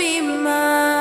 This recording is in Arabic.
بما